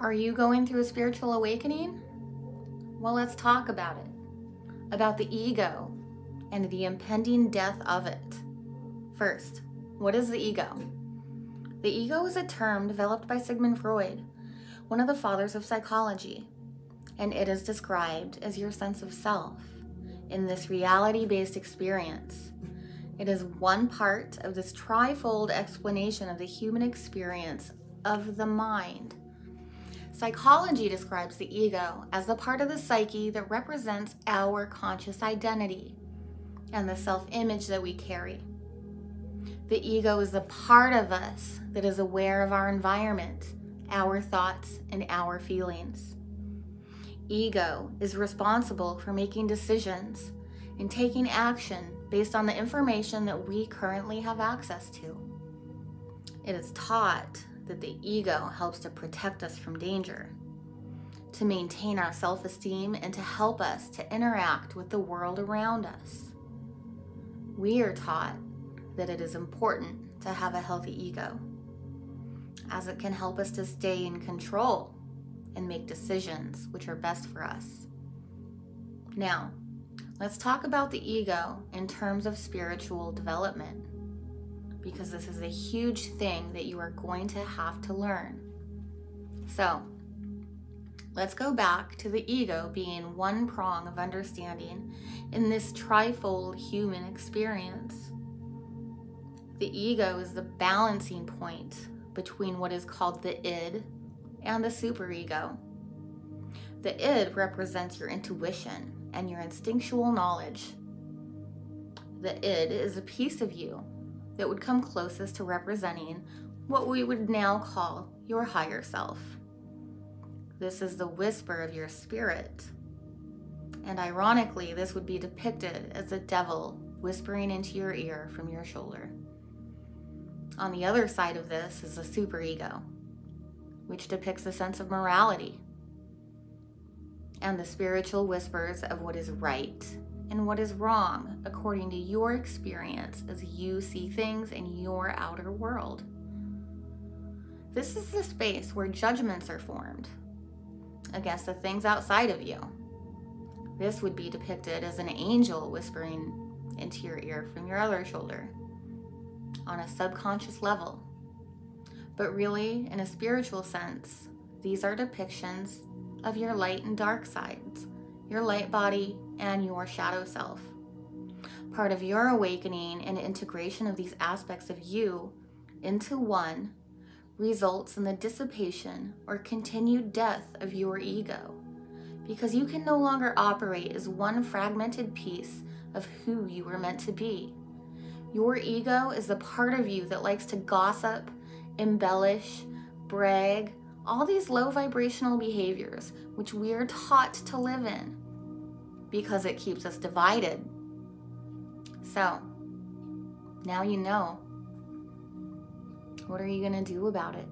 Are you going through a spiritual awakening? Well, let's talk about it. About the ego and the impending death of it. First, what is the ego? The ego is a term developed by Sigmund Freud, one of the fathers of psychology, and it is described as your sense of self in this reality based experience. It is one part of this trifold explanation of the human experience of the mind. Psychology describes the ego as the part of the psyche that represents our conscious identity and the self image that we carry. The ego is the part of us that is aware of our environment, our thoughts, and our feelings. Ego is responsible for making decisions and taking action based on the information that we currently have access to. It is taught that the ego helps to protect us from danger, to maintain our self esteem, and to help us to interact with the world around us. We are taught that it is important to have a healthy ego, as it can help us to stay in control and make decisions which are best for us. Now, let's talk about the ego in terms of spiritual development because this is a huge thing that you are going to have to learn. So, let's go back to the ego being one prong of understanding in this trifold human experience. The ego is the balancing point between what is called the id and the superego. The id represents your intuition and your instinctual knowledge. The id is a piece of you that would come closest to representing what we would now call your higher self. This is the whisper of your spirit. And ironically, this would be depicted as a devil whispering into your ear from your shoulder. On the other side of this is the superego, which depicts a sense of morality and the spiritual whispers of what is right and what is wrong according to your experience as you see things in your outer world. This is the space where judgments are formed against the things outside of you. This would be depicted as an angel whispering into your ear from your other shoulder on a subconscious level. But really, in a spiritual sense, these are depictions of your light and dark sides, your light body and your shadow self. Part of your awakening and integration of these aspects of you into one results in the dissipation or continued death of your ego because you can no longer operate as one fragmented piece of who you were meant to be. Your ego is the part of you that likes to gossip, embellish, brag, all these low vibrational behaviors which we are taught to live in because it keeps us divided. So, now you know. What are you going to do about it?